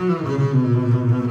Mm-hmm.